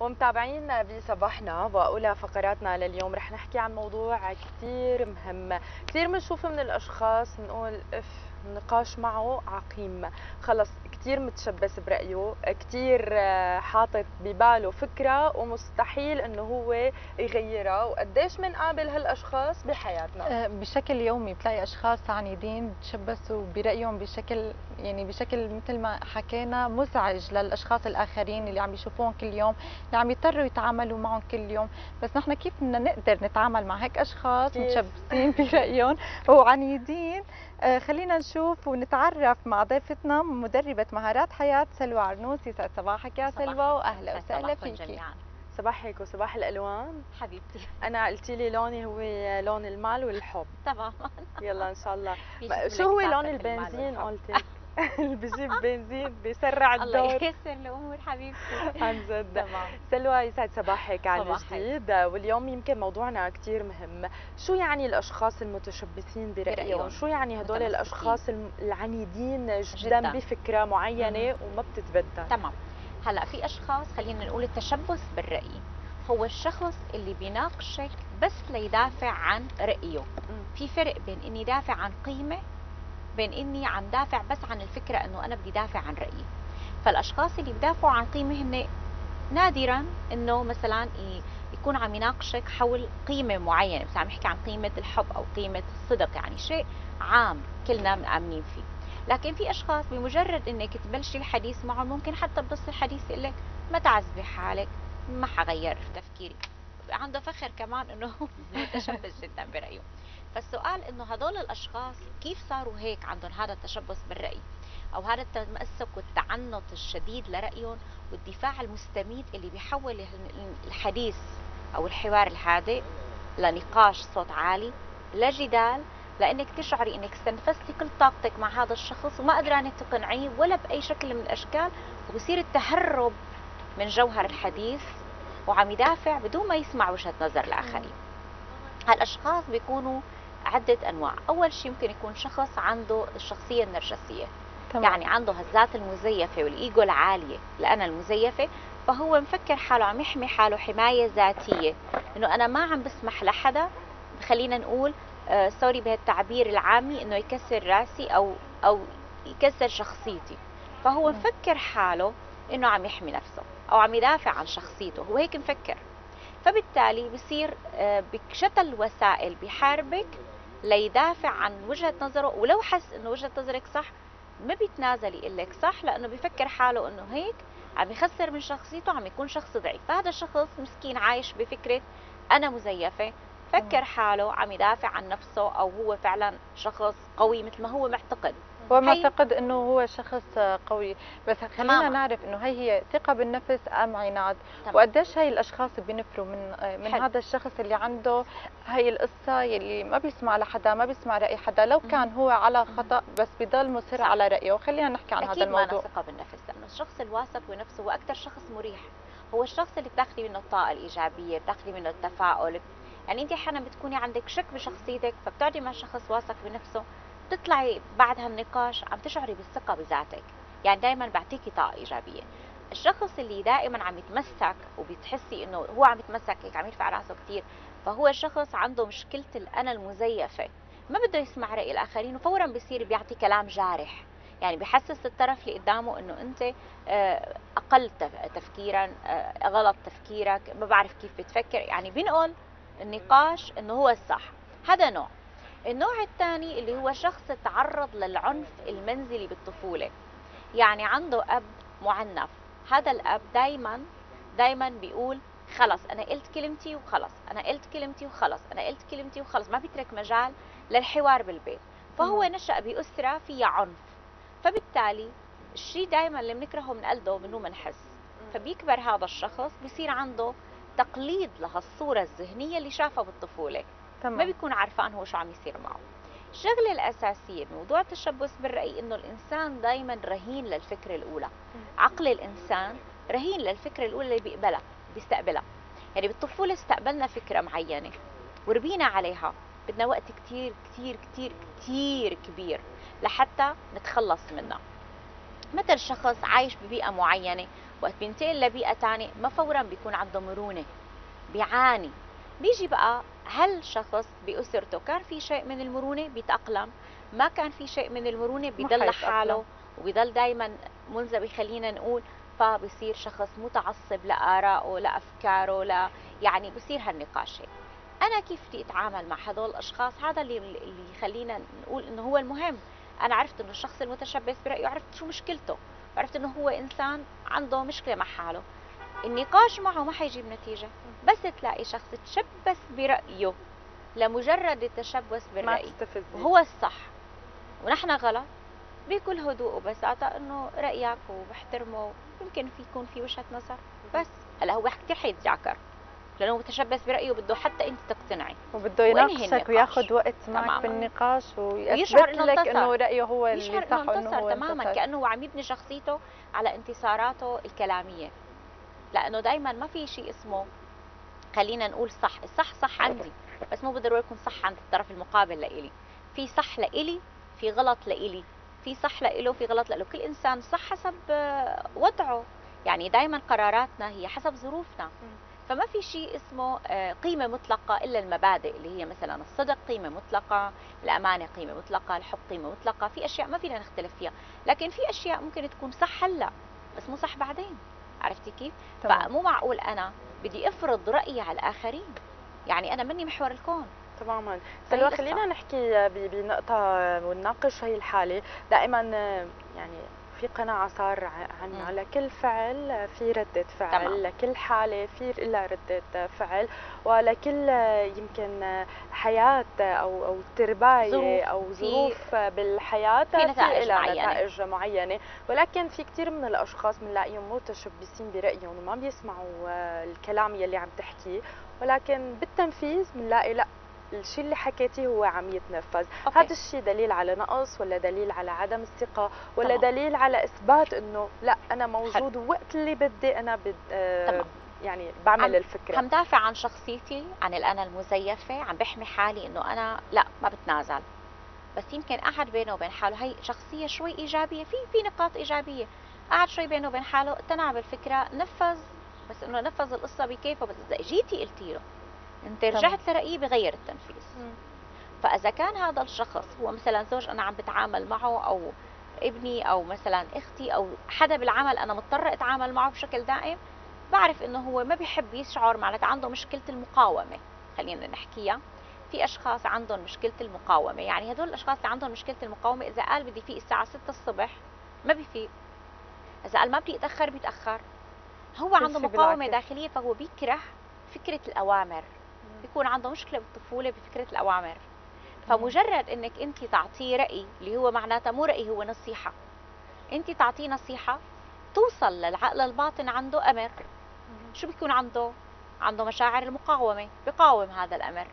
ومتابعين بصباحنا واولى فقراتنا لليوم رح نحكي عن موضوع كثير مهم. كثير بنشوف من الأشخاص بنقول إف. نقاش معه عقيم. خلص كثير متشبث برأيه كثير آه، حاطط بباله فكرة ومستحيل إنه هو يغيرها. وقديش بنقابل هالأشخاص بحياتنا؟ آه، بشكل يومي بتلاقي أشخاص عنيدين بتشبثوا برأيهم بشكل يعني بشكل مثل ما حكينا مزعج للأشخاص الآخرين اللي عم يشوفوهم كل يوم اللي عم يضطروا يتعاملوا معهم كل يوم. بس نحن كيف بدنا نقدر نتعامل مع هيك أشخاص كيف؟ متشبثين برأيهم وعنيدين؟ آه، خلينا نشوف ونتعرف مع ضيفتنا مدربة مهارات حياة سلوى عرنوس يسعد صباحك يا سلوى يسعد وسهلا صباحكم فيكي. جميعا. صباح هيك وصباح الألوان. حبيبتي. أنا قلتي لي لوني هو لون المال والحب. تماما يلا إن شاء الله. شو هو لون البنزين. قلتي اللي بجيب بنزين بيسرع الله الدور. ييسر الأمور حبيبتي. عن جد. تمام. سلوى يسعد صباحك صباح جديد واليوم يمكن موضوعنا كتير مهم. شو يعني الأشخاص المتشبثين برأيهم. شو يعني هدول. الأشخاص العنيدين جدا, جداً. بفكرة معينة وما بتتبدل تمام. هلا في أشخاص خلينا نقول التشبث بالرأي هو الشخص اللي بيناقشك بس ليدافع عن رأيه. في فرق بين إني دافع عن قيمة بين إني عم دافع بس عن الفكرة إنه أنا بدي دافع عن رأيي. فالأشخاص اللي بدافعوا عن قيمه هن نادرا إنه مثلا يكون عم يناقشك حول قيمة معينة بس عم يحكي عن قيمة الحب أو قيمة الصدق يعني شيء عام كلنا مآمنين فيه. لكن في أشخاص بمجرد إنك تبلشي الحديث معهم ممكن حتى بنص الحديث يقول لك ما تعذبي حالك ما حغير تفكيري عنده فخر كمان إنه متشبث جدا برأيه. فالسؤال إنه هدول الأشخاص كيف صاروا هيك عندهم هذا التشبث بالرأي؟ أو هذا التمسك والتعنت الشديد لرأيهم والدفاع المستميت اللي بيحول الحديث أو الحوار الهادئ لنقاش صوت عالي لجدال لإنك تشعري إنك استنفذتي كل طاقتك مع هذا الشخص وما قدرانه تقنعيه ولا بأي شكل من الأشكال وبصير التهرب من جوهر الحديث وعم يدافع بدون ما يسمع وجهة نظر الآخرين. هالأشخاص بيكونوا عدة أنواع. أول شيء ممكن يكون شخص عنده الشخصية النرجسية. تمام. يعني عنده هالذات المزيفة والإيجو العالية. الأنا المزيفة فهو مفكر حاله عم يحمي حاله حماية ذاتية. إنه أنا ما عم بسمح لحدا خلينا نقول آه سوري بهالتعبير العامي إنه يكسر رأسي أو أو يكسر شخصيتي. فهو. مفكر حاله إنه عم يحمي نفسه أو عم يدافع عن شخصيته. هو هيك مفكر. فبالتالي بصير آه، بشتى الوسائل بيحاربك ليدافع عن وجهة نظره ولو حس إنه وجهة نظرك صح ما بيتنازل يقول لك صح لأنه بيفكر حاله إنه هيك عم يخسر من شخصيته عم يكون شخص ضعيف. فهذا الشخص مسكين عايش بفكرة أنا مزيفة فكر حاله عم يدافع عن نفسه أو هو فعلا شخص قوي مثل ما هو معتقد. هو هي- معتقد إنه هو شخص قوي. بس خلينا. نعرف إنه هي هي ثقة بالنفس أم عناد. وقديش هاي الأشخاص بينفروا من من حلو. هذا الشخص اللي عنده هاي القصة يلي ما بيسمع لحدا ما بيسمع رأي حدا. لو كان هو على خطأ بس بضل مصر صح. على رأيه. خلينا نحكي عن هذا أكيد ما الموضوع. ثقة بالنفس لأنه الشخص الواثق بنفسه هو أكثر شخص مريح. هو الشخص اللي بتاخذي منه الطاقة الإيجابية بتاخذي منه التفاؤل. يعني انت أحيانا بتكوني عندك شك بشخصيتك فبتقعدي مع شخص واثق بنفسه. بتطلعي بعد هالنقاش عم تشعري بالثقة بذاتك. يعني دائما بعطيكي طاقة إيجابية. الشخص اللي دائما عم يتمسك وبتحسي إنه هو عم يتمسك هيك عم يرفع راسه كثير فهو شخص عنده مشكلة الأنا المزيفة. ما بده يسمع رأي الآخرين وفورا بصير بيعطي كلام جارح. يعني بحسس الطرف اللي قدامه إنه أنت آه، أقل تف- تفكيرا آه، غلط تفكيرك ما بعرف كيف بتفكر. يعني بينقل النقاش إنه هو الصح. هذا نوع. النوع الثاني اللي هو شخص تعرض للعنف المنزلي بالطفولة. يعني عنده أب معنف. هذا الأب دائما دائما بيقول خلص أنا قلت كلمتي وخلص أنا قلت كلمتي وخلص أنا قلت كلمتي وخلص. ما بيترك مجال للحوار بالبيت. فهو. نشأ بأسرة فيها عنف. فبالتالي الشيء دائما اللي بنكرهه بنقلده بدون ما نحس فبيكبر هذا الشخص بصير عنده تقليد لهالصورة الذهنية اللي شافها بالطفولة. ما تمام بيكون عارفان هو شو عم يصير معه. الشغلة الأساسية بموضوع التشبث بالرأي إنه الإنسان دايما رهين للفكرة الأولى. عقل الإنسان رهين للفكرة الأولى اللي بيقبلها بيستقبلها. يعني بالطفولة استقبلنا فكرة معينة وربينا عليها. بدنا وقت كتير كتير كتير كتير كبير لحتى نتخلص منها. مثل شخص عايش ببيئة معينة وقت بينتقل لبيئة ثانية ما فورا بيكون عنده مرونة بيعاني. بيجي بقى هل شخص بأسرته كان في شيء من المرونة؟ بيتأقلم. ما كان في شيء من المرونة؟ بيضل لحاله وبيضل دائما منزوي خلينا نقول فبصير شخص متعصب لآرائه لأفكاره لا يعني بصير هالنقاش هيك. أنا كيف بدي أتعامل مع هدول الأشخاص؟ هذا اللي اللي يخلينا نقول إنه هو المهم. أنا عرفت إنه الشخص المتشبث برأيه عرفت شو مشكلته. عرفت إنه هو إنسان عنده مشكلة مع حاله. النقاش معه ما حيجيب نتيجة. بس تلاقي شخص تشبث برأيه لمجرد التشبث بالرأي. وهو الصح. ونحن غلط. بكل هدوء وبساطة إنه رأيك وبحترمه. يمكن في يكون في وجهة نظر. بس هلا هو كثير حيتذاكر لأنه متشبث برأيه بده حتى أنت تقتنعي. وبده يناقشك وياخذ وقت معك. بالنقاش ويثبت لك إنه رأيه هو اللي صح وإنه هو تماما. انتصر. كأنه هو عم يبني شخصيته على انتصاراته الكلامية. لأنه دائما ما في شيء اسمه خلينا نقول صح. الصح صح عندي بس مو بالضرورة يكون صح عند الطرف المقابل لإلي. في صح لإلي في غلط لإلي. في صح لإله في غلط لإله. كل إنسان صح حسب وضعه. يعني دائما قراراتنا هي حسب ظروفنا. فما في شيء اسمه آه، قيمة مطلقة إلا المبادئ اللي هي مثلا الصدق قيمة مطلقة الأمانة قيمة مطلقة الحب قيمة مطلقة. في أشياء ما فينا نختلف فيها. لكن في أشياء ممكن تكون صح هلأ بس مو صح بعدين. عرفتي كيف؟ فمو معقول أنا بدي أفرض رأيي على الآخرين. يعني أنا مني محور الكون. تماما. سلوى خلينا نحكي بنقطة ونناقش هي الحالة. دائما يعني في قناعة صار عنا لكل فعل في ردة فعل تمام. لكل حالة في لها ردة فعل ولكل يمكن حياة أو أو ترباية أو ظروف بالحياة في نتائج معينة. نتائج معينة ولكن في كثير من الأشخاص بنلاقيهم متشبثين برأيهم وما بيسمعوا الكلام يلي عم تحكيه ولكن بالتنفيذ بنلاقي لا الشيء اللي حكيتيه هو عم يتنفذ. هذا الشيء دليل على نقص ولا دليل على عدم الثقة ولا طبعا. دليل على إثبات إنه لا أنا موجود وقت اللي بدي أنا بد... آه يعني بعمل عم الفكرة. عم دافع عن شخصيتي عن الأنا المزيفة عم بحمي حالي إنه أنا لا ما بتنازل. بس يمكن قعد بينه وبين حاله. هي شخصية شوي إيجابية في في نقاط إيجابية. قعد شوي بينه وبين حاله اقتنع بالفكرة نفذ. بس إنه نفذ القصة بكيفه. بس إذا جيتي قلتي له انت رجعت لرأيي بغير التنفيذ. مم. فإذا كان هذا الشخص هو مثلا زوج أنا عم بتعامل معه أو ابني أو مثلا إختي أو حدا بالعمل أنا مضطرة أتعامل معه بشكل دائم بعرف إنه هو ما بيحب يشعر معناتها عنده مشكلة المقاومة خلينا نحكيها. في أشخاص عندهم مشكلة المقاومة يعني هدول الأشخاص اللي عندهم مشكلة المقاومة إذا قال بدي فيق الساعة 6 الصبح ما بيفيق إذا قال ما بدي أتأخر بيتأخر. هو عنده مقاومة داخلية فهو بيكره فكرة الأوامر. بيكون عنده مشكلة بالطفولة بفكرة الأوامر. فمجرد إنك انت تعطيه رأي اللي هو معناتها مو رأي هو نصيحة. انت تعطيه نصيحة توصل للعقل الباطن عنده أمر. شو بيكون عنده؟ عنده مشاعر المقاومة بقاوم هذا الأمر.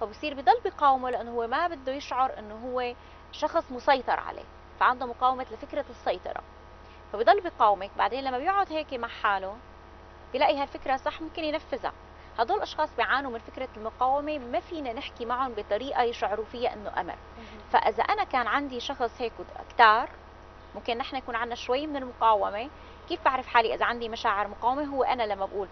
فبصير بضل بقاومه لأنه هو ما بده يشعر إنه هو شخص مسيطر عليه فعنده مقاومة لفكرة السيطرة. فبضل بقاومك بعدين لما بيقعد هيك مع حاله بيلاقي هالفكرة صح ممكن ينفذها. هدول الأشخاص بيعانوا من فكرة المقاومة ما فينا نحكي معهم بطريقة يشعروا فيها إنه أمر. فإذا أنا كان عندي شخص هيك كتار ممكن نحن يكون عندنا شوي من المقاومة. كيف بعرف حالي إذا عندي مشاعر مقاومة؟ هو أنا لما بقول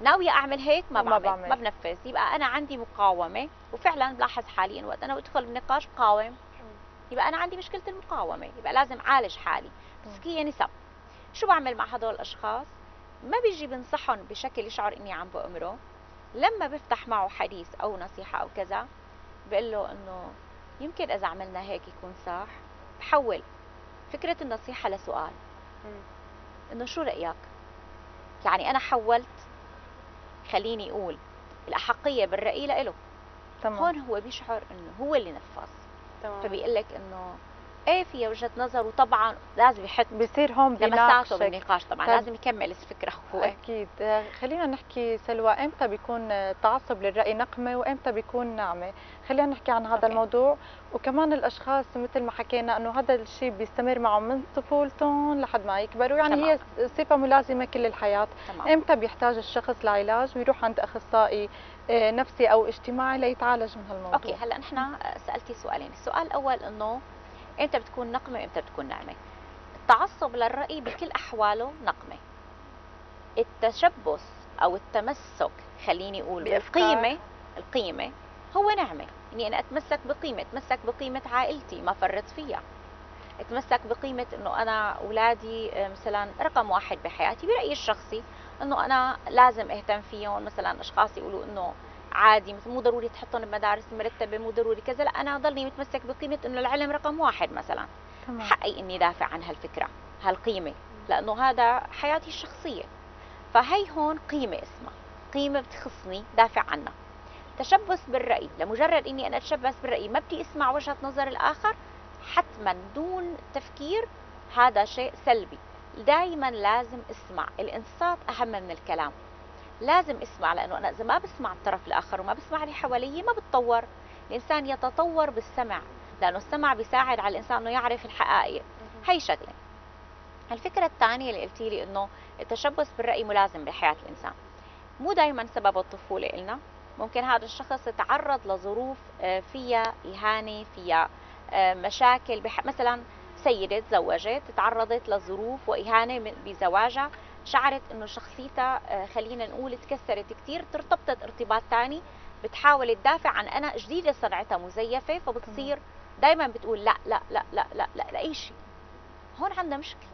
ناوية أعمل هيك ما بعمل ما, بعمل. ما بنفذ. يبقى أنا عندي مقاومة وفعلا بلاحظ حاليا وقت أنا أدخل بنقاش قاوم. يبقى أنا عندي مشكلة المقاومة. يبقى لازم أعالج حالي. بس هي نسب شو بعمل مع هدول الأشخاص؟ ما بيجي بنصحهم بشكل يشعر إني عم بأمره؟ لما بفتح معه حديث أو نصيحة أو كذا بقول له إنه يمكن إذا عملنا هيك يكون صح. بحول فكرة النصيحة لسؤال. إنه شو رأيك؟ يعني أنا حولت خليني أقول الأحقية بالرأي لإله. تمام. هون هو بيشعر إنه هو اللي نفذ. تمام. فبيقول لك إنه إيه فيها وجهة نظر وطبعا لازم يحط بصير هون بيناقشك. بالنقاش طبعا طيب. لازم يكمل الفكرة هو. أكيد. خلينا نحكي سلوى. إمتى بيكون تعصب للرأي نقمة وإمتى بيكون نعمه خلينا نحكي عن هذا أوكي. الموضوع. وكمان الأشخاص مثل ما حكينا إنه هذا الشيء بيستمر معهم من طفولتهم لحد ما يكبروا. يعني تمام. هي صفة ملازمة كل الحياة. تمام. إمتى بيحتاج الشخص لعلاج؟ ويروح عند أخصائي آه، نفسي أو اجتماعي ليتعالج من هالموضوع. أوكي هلأ نحن سألتي سؤالين. السؤال الأول إنه إمتى بتكون نقمة وإمتى بتكون نعمة. التعصب للرأي بكل أحواله نقمة. التشبث أو التمسك خليني أقول. بالقيمه القيمة هو نعمة. اني أنا أتمسك بقيمة أتمسك بقيمة عائلتي ما فرط فيها. أتمسك بقيمة إنه أنا أولادي آه، مثلا رقم واحد بحياتي برأيي الشخصي إنه أنا لازم أهتم فيهم. مثلا أشخاص يقولوا إنه عادي مثل مو ضروري تحطهم بمدارس مرتبة مو ضروري كذا لا أنا ضلني متمسك بقيمة إنه العلم رقم واحد مثلا. تمام. حقي إني دافع عن هالفكرة هالقيمة لأنه هذا حياتي الشخصية. فهي هون قيمة اسمها قيمة بتخصني دافع عنها. تشبث بالرأي لمجرد إني أنا أتشبث بالرأي ما بدي أسمع وجهة نظر الآخر حتما دون تفكير هذا شيء سلبي. دائما لازم أسمع الإنصات أهم من الكلام. لازم اسمع لأنه أنا إذا ما بسمع الطرف الآخر وما بسمع اللي حوالي ما بتطور. الإنسان يتطور بالسمع لأنه السمع بيساعد على الإنسان إنه يعرف الحقائق. هي شغلة. الفكرة الثانية اللي قلتي لي إنه التشبث بالرأي ملازم بحياة الإنسان. مو دائما سبب الطفولة إلنا. ممكن هذا الشخص يتعرض لظروف آه، فيها إهانة فيها آه، مشاكل بح... مثلا سيدة تزوجت تعرضت لظروف وإهانة بزواجها. شعرت إنه شخصيتها آه، خلينا نقول تكسرت كثير ارتبطت ارتباط ثاني بتحاول تدافع عن أنا جديدة صنعتها مزيفة فبتصير دائما بتقول لا لا لا لا لا لا لاي شيء. هون عندنا مشكلة.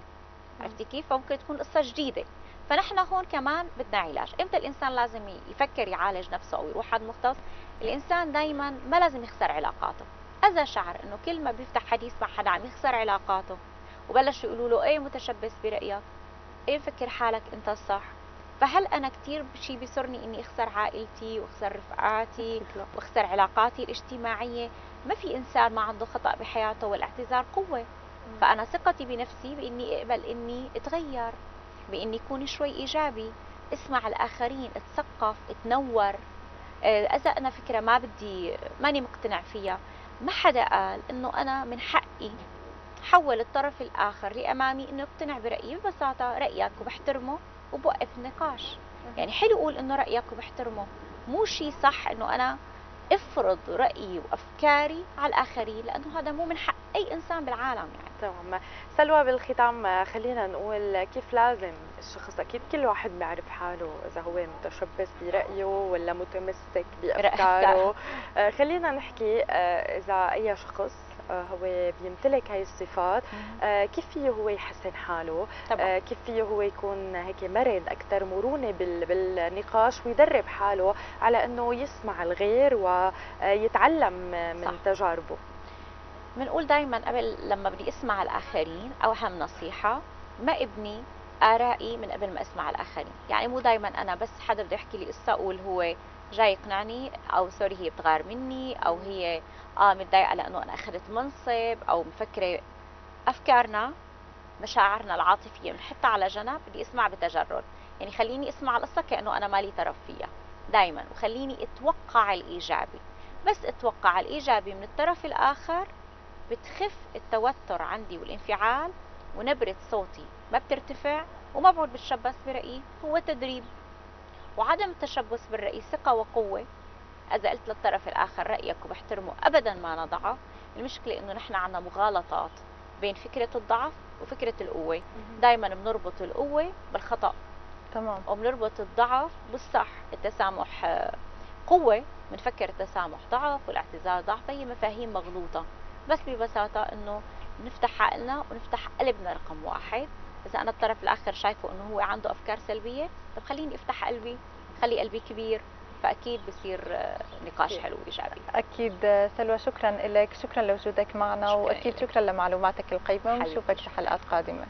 عرفتي كيف؟ فممكن تكون قصة جديدة. فنحن هون كمان بدنا علاج. إمتى الإنسان لازم يفكر يعالج نفسه أو يروح عند مختص الإنسان دائما ما لازم يخسر علاقاته. إذا شعر إنه كل ما بيفتح حديث مع حدا عم يخسر علاقاته وبلشوا يقولوا له إيه متشبث برأيك؟ إيه فكر حالك أنت الصح؟ فهل أنا كثير شيء بيسرني إني أخسر عائلتي وأخسر رفقاتي. وأخسر علاقاتي الاجتماعية؟ ما في إنسان ما عنده خطأ بحياته والاعتذار قوة. فأنا ثقتي بنفسي بإني أقبل إني أتغير بإني أكون شوي إيجابي. أسمع الآخرين أتثقف أتنور. آه، إذا أنا فكرة ما بدي ماني مقتنع فيها. ما حدا قال إنه أنا من حقي حول الطرف الآخر اللي امامي إنه يقتنع برأيي ببساطة رأيك وبحترمه وبوقف النقاش. يعني حلو أقول إنه رأيك وبحترمه. مو شيء صح إنه أنا أفرض رأيي وأفكاري على الآخرين لأنه هذا مو من حق أي إنسان بالعالم يعني. تمام. سلوى بالختام خلينا نقول كيف لازم الشخص أكيد كل واحد بيعرف حاله إذا هو متشبث برأيه ولا متمسك بأفكاره. آه، خلينا نحكي آه، إذا أي شخص هو بيمتلك هاي الصفات. آه، كيف فيه هو يحسن حاله؟ طبعا. آه، كيف فيه هو يكون هيك مرن أكثر مرونة بال- بالنقاش ويدرب حاله على إنه يسمع الغير ويتعلم من صح. تجاربه. بنقول دائما قبل لما بدي أسمع الآخرين أو اهم نصيحة ما ابني آرائي من قبل ما أسمع الآخرين. يعني مو دائما أنا بس حدا بده يحكي لي قصة أقول هو جاي يقنعني أو سوري هي بتغار مني أو هي آه متضايقة لأنه أنا أخذت منصب أو مفكرة أفكارنا مشاعرنا العاطفية بنحطها على جنب بدي أسمع بتجرد. يعني خليني أسمع القصة كأنه أنا مالي طرف فيها دائما وخليني أتوقع الإيجابي. بس أتوقع الإيجابي من الطرف الآخر بتخف التوتر عندي والانفعال ونبرة صوتي ما بترتفع وما بعد بتشبث برأيي. هو تدريب وعدم التشبث بالرأي ثقة وقوة. إذا قلت للطرف الآخر رأيك وبحترمه أبدا ما نضعه. المشكلة إنه نحن عنا مغالطات بين فكرة الضعف وفكرة القوة. دايما بنربط القوة بالخطأ. تمام. وبنربط الضعف بالصح. التسامح آه، قوة بنفكر التسامح ضعف والاعتذار ضعف. هي مفاهيم مغلوطة. بس ببساطة إنه نفتح عقلنا ونفتح قلبنا رقم واحد. إذا أنا الطرف الآخر شايفه إنه هو عنده أفكار سلبية طب خليني أفتح قلبي خلي قلبي كبير فأكيد بصير آه، نقاش. حلو ايجابي أكيد سلوى شكرا لك شكرا لوجودك معنا شكراً وأكيد. شكرا لمعلوماتك القيمة ونشوفك في حلقات قادمة